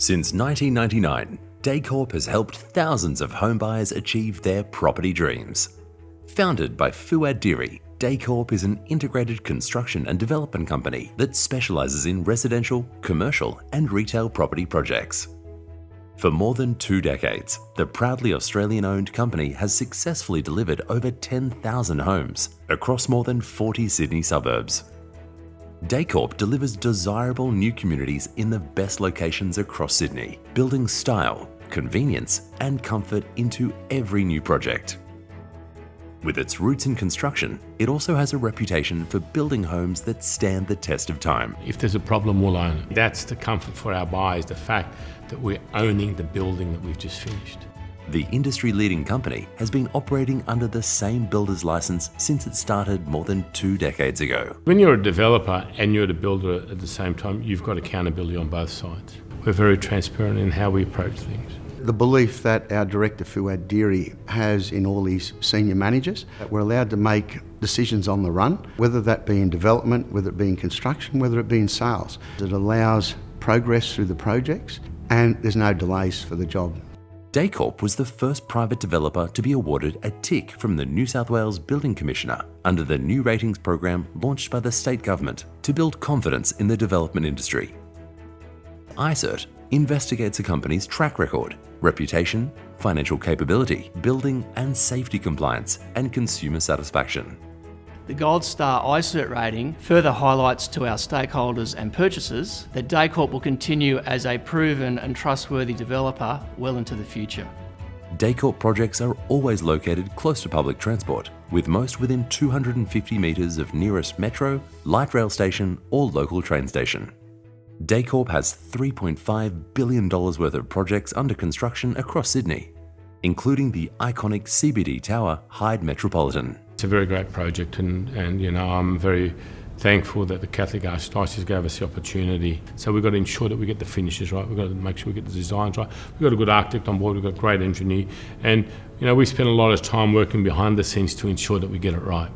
Since 1999, Deicorp has helped thousands of homebuyers achieve their property dreams. Founded by Fouad Deiri, Deicorp is an integrated construction and development company that specialises in residential, commercial, and retail property projects. For more than two decades, the proudly Australian owned company has successfully delivered over 10,000 homes across more than 40 Sydney suburbs. Deicorp delivers desirable new communities in the best locations across Sydney, building style, convenience, and comfort into every new project. With its roots in construction, it also has a reputation for building homes that stand the test of time. If there's a problem, we'll own it. That's the comfort for our buyers, the fact that we're owning the building that we've just finished. The industry leading company has been operating under the same builder's license since it started more than two decades ago. When you're a developer and you're the builder at the same time, you've got accountability on both sides. We're very transparent in how we approach things. The belief that our director Fouad Deiri has in all these senior managers, that we're allowed to make decisions on the run, whether that be in development, whether it be in construction, whether it be in sales. It allows progress through the projects and there's no delays for the job. Deicorp was the first private developer to be awarded a tick from the New South Wales Building Commissioner under the new ratings program launched by the state government to build confidence in the development industry. iCIRT investigates a company's track record, reputation, financial capability, building and safety compliance, and consumer satisfaction. The Gold Star iCIRT rating further highlights to our stakeholders and purchasers that Deicorp will continue as a proven and trustworthy developer well into the future. Deicorp projects are always located close to public transport, with most within 250 metres of nearest metro, light rail station or local train station. Deicorp has $3.5 billion worth of projects under construction across Sydney, including the iconic CBD Tower Hyde Metropolitan. It's a very great project, and, and you know, I'm very thankful that the Catholic Archdiocese gave us the opportunity. So we've got to ensure that we get the finishes right. We've got to make sure we get the designs right. We've got a good architect on board. We've got a great engineer, and you know, we spend a lot of time working behind the scenes to ensure that we get it right.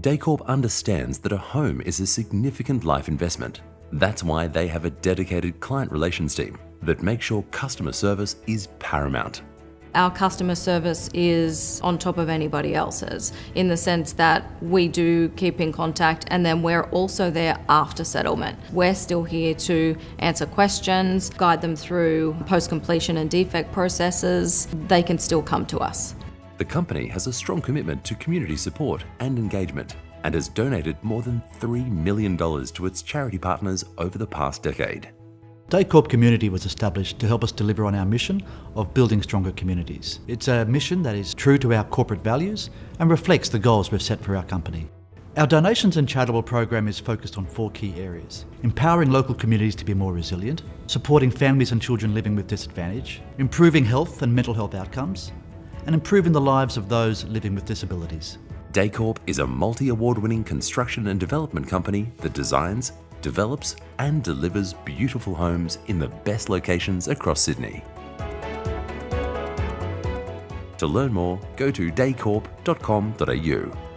Deicorp understands that a home is a significant life investment. That's why they have a dedicated client relations team that makes sure customer service is paramount. Our customer service is on top of anybody else's in the sense that we do keep in contact and then we're also there after settlement. We're still here to answer questions, guide them through post completion and defect processes. They can still come to us. The company has a strong commitment to community support and engagement and has donated more than $3 million to its charity partners over the past decade. Deicorp Community was established to help us deliver on our mission of building stronger communities. It's a mission that is true to our corporate values and reflects the goals we've set for our company. Our donations and charitable program is focused on four key areas empowering local communities to be more resilient, supporting families and children living with disadvantage, improving health and mental health outcomes, and improving the lives of those living with disabilities. Deicorp is a multi award winning construction and development company that designs, develops, and delivers beautiful homes in the best locations across Sydney. To learn more, go to deicorp.com.au.